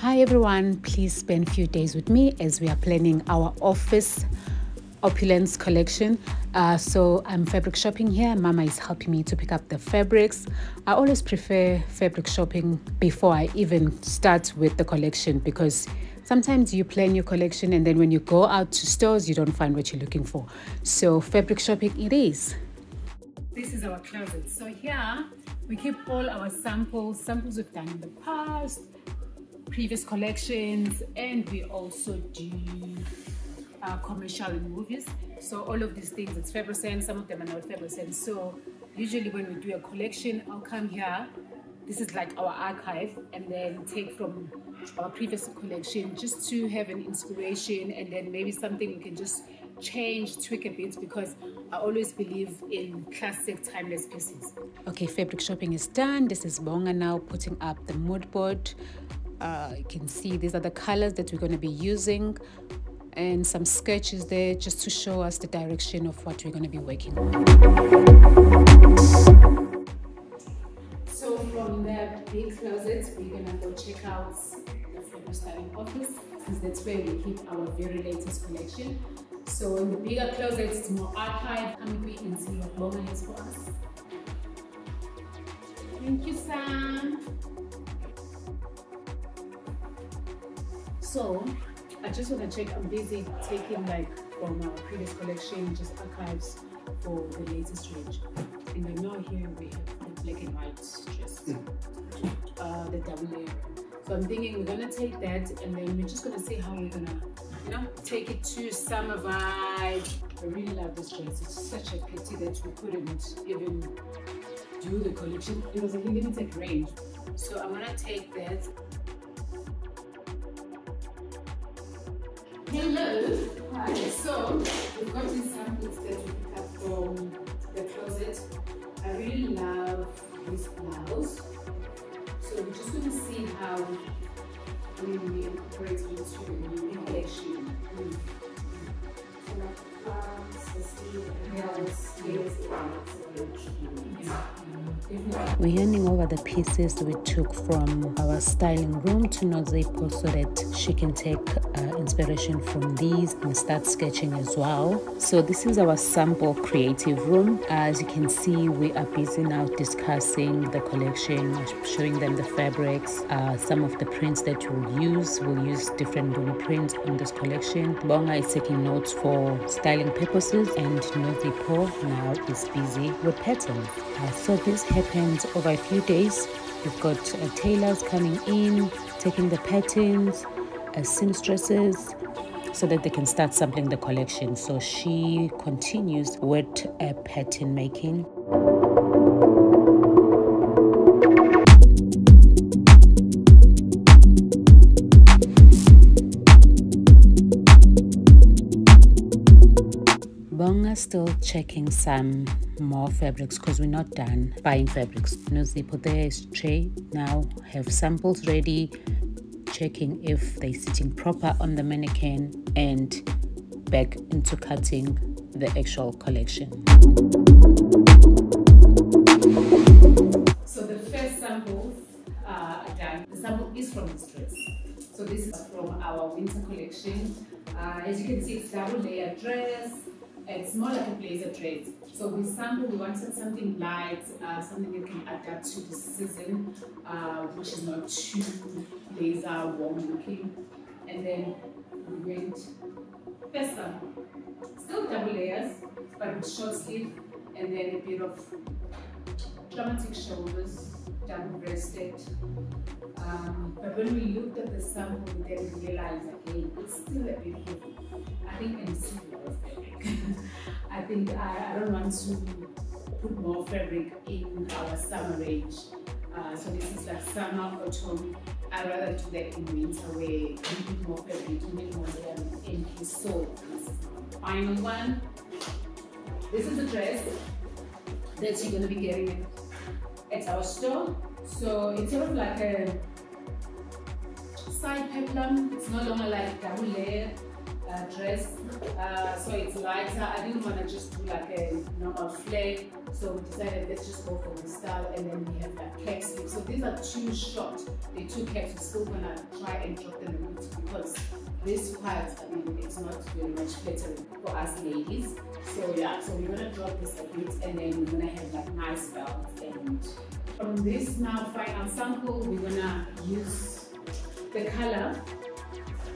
Hi everyone, please spend a few days with me as we are planning our office opulence collection. Uh, so I'm fabric shopping here. Mama is helping me to pick up the fabrics. I always prefer fabric shopping before I even start with the collection because sometimes you plan your collection and then when you go out to stores, you don't find what you're looking for. So fabric shopping it is. This is our closet. So here we keep all our samples, samples we've done in the past, previous collections, and we also do uh, commercial movies. So all of these things, it's Fabrosanz, some of them are not Fabrosanz. So usually when we do a collection, I'll come here. This is like our archive and then take from our previous collection just to have an inspiration and then maybe something we can just change, tweak a bit because I always believe in classic timeless pieces. Okay, fabric shopping is done. This is Bonga now putting up the mood board. Uh, you can see these are the colors that we're going to be using and some sketches there just to show us the direction of what we're going to be working on. So from the big closet, we're going to go check out the photo styling office since that's where we keep our very latest collection. So in the bigger closet, it's more archive. Come with and see what Bonga has for us. Thank you, Sam. So I just want to check. I'm busy taking like from our previous collection, just archives for the latest range. And I know here we have the black and white just mm. uh, the double layer. So I'm thinking we're gonna take that and then we're just gonna see how we're gonna, you know, take it to summer vibe. I really love this dress. It's such a pity that we couldn't even do the collection. It was a limited range. So I'm gonna take that Hello. Hi. So we've got these samples that we picked up from the closet. I really love this blouse. So we're just to see how we incorporate it into the collection. We're handing over the pieces we took from our styling room to Nozipo so that she can take uh, inspiration from these and start sketching as well. So this is our sample creative room. As you can see, we are busy now discussing the collection, showing them the fabrics, uh, some of the prints that we'll use. We'll use different room prints in this collection. Bonga is taking notes for styling purposes and Nozipo now is busy with patterns. Uh, so this happens over a few days. We've got uh, tailors coming in, taking the patterns, uh, seamstresses, so that they can start sampling the collection. So she continues with uh, pattern making. Bonga still checking some more fabrics because we're not done buying fabrics. Nozipo there is tray now have samples ready, checking if they're sitting proper on the mannequin and back into cutting the actual collection. So the first sample uh, done, the sample is from this dress. So this is from our winter collection. Uh, as you can see, it's double layer dress it's more like a blazer dress. So we sample, we wanted something light, uh, something that can adapt to the season, uh, which is not too blazer warm looking. And then we went sample, still double layers, but with short sleeve, and then a bit of dramatic shoulders, double breasted. Um, but when we looked at the sample, we then realized, okay, it's still a bit heavy. I think MC was I think I, I don't want to put more fabric in our summer range. Uh, so this is like summer, autumn. I'd rather do that in winter where we put more fabric, to make more um, in his soul. Final one. This is the dress that you're going to be getting at our store. So it's sort of like a side peplum. It's no longer like double layer uh, dress. Uh, so it's lighter. I didn't want to just do like a normal flare. So we decided let's just go for the style and then we have that cap sleeves. So these are two short. The two caps. We're still gonna try and drop them a bit because this part, I mean, it's not very much flattering for us ladies. So yeah, so we're gonna drop this a bit and then we're gonna have like nice belts and from this now final sample, we're gonna use the color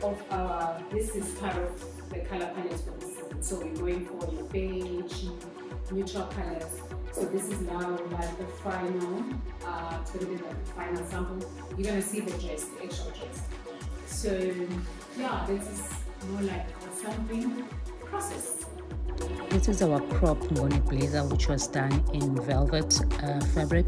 of our, this is part of the color palette for this season. So we're going for your beige, neutral colors. So this is now like the final, uh, it's gonna be the final sample. You're gonna see the dress, the actual dress. So yeah, this is more like a sampling process. This is our crop Ngoni blazer which was done in velvet uh, fabric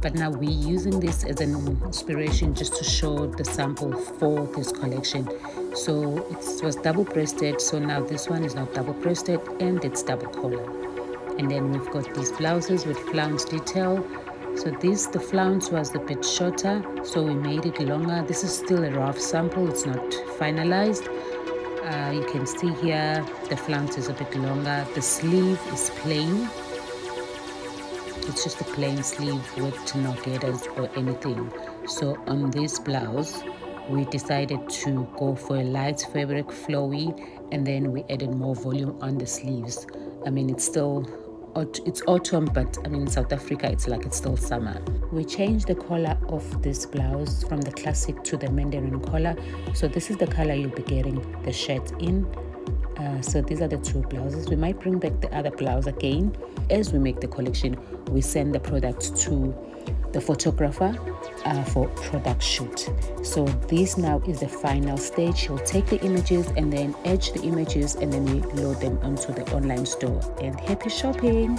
but now we're using this as an inspiration just to show the sample for this collection. So it was double breasted so now this one is now double breasted and it's double collar and then we've got these blouses with flounce detail. So this the flounce was a bit shorter so we made it longer. This is still a rough sample it's not finalized. Uh, you can see here the flounce is a bit longer. The sleeve is plain it's just a plain sleeve with no gathers or anything. So on this blouse we decided to go for a light fabric flowy and then we added more volume on the sleeves. I mean it's still it's autumn but i mean in south africa it's like it's still summer. We changed the color of this blouse from the classic to the mandarin color so this is the color you'll be getting the shirt in. Uh, so these are the two blouses. We might bring back the other blouse again as we make the collection we send the product to the photographer uh, for product shoot. So this now is the final stage. He'll take the images and then edge the images and then we load them onto the online store. And happy shopping